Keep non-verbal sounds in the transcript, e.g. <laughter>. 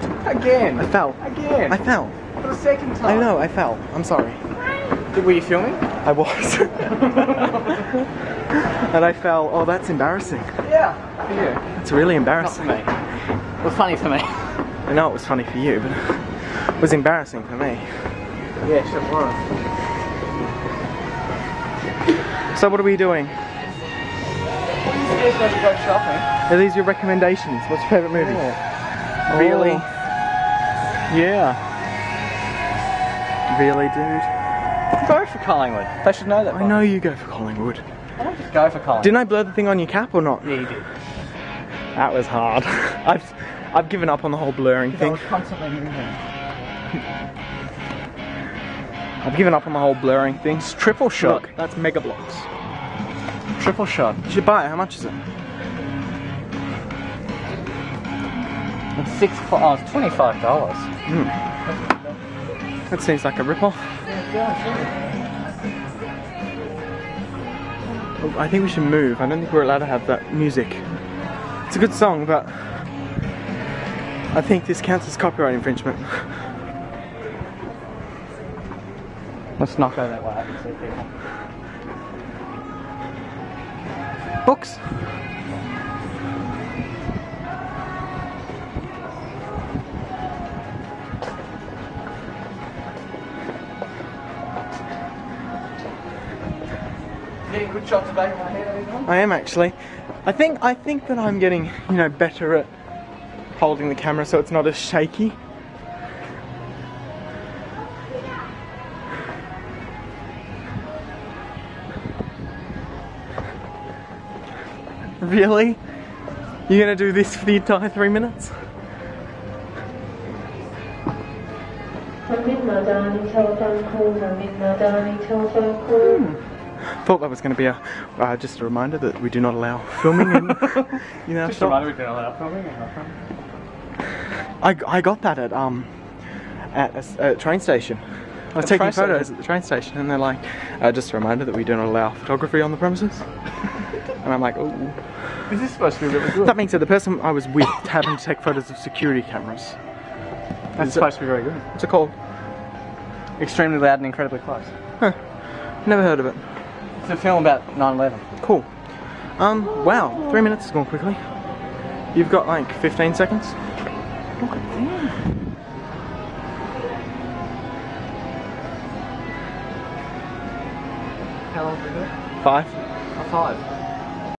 God. Again. I fell. Again. I fell. For the second time. I know, I fell. I'm sorry. Were you filming? I was. <laughs> and I fell. Oh, that's embarrassing. Yeah. For you. It's really Not for embarrassing. me. Well, funny for me. I know it was funny for you, but it was embarrassing for me. Yeah, sure was. So what are we doing? Are you supposed to go shopping? Are these your recommendations? What's your favourite movie? Really? Oh. Yeah. Really, dude? Go for Collingwood. They should know that. I know you go for Collingwood. I don't just go for Collingwood. Didn't I blur the thing on your cap or not? Yeah, you did. That was hard. <laughs> I've I've given up on the whole blurring thing. I was constantly moving. <laughs> I've given up on the whole blurring thing. It's triple shot. Look, that's Mega Bloks. Triple shot. You should buy it. How much is it? It's six. It's twenty-five dollars. Hmm. That seems like a rip-off. Oh, I think we should move. I don't think we're allowed to have that music. It's a good song, but I think this counts as copyright infringement. <laughs> Let's not go that way. I can see people. Books. getting good shots of I am actually. I think I think that I'm getting you know better at holding the camera so it's not as shaky. Really? You're gonna do this for the entire three minutes? Telephone call, telephone call. Hmm. Thought that was going to be a uh, just a reminder that we do not allow filming in, <laughs> in our just shop. a reminder we don't allow filming in our I, I got that at um at a, a train station. I was at taking photos station. at the train station and they're like, uh, just a reminder that we do not allow photography on the premises. and I'm like, oh. This is supposed to be really good. That being said, the person I was with happened to take photos of security cameras. That's it's supposed a, to be very good. What's it called? Extremely loud and incredibly close. Huh. Never heard of it. It's a film about 9/11. Cool. Um, wow, three minutes is gone quickly. You've got like 15 seconds. How long did it? Five. five.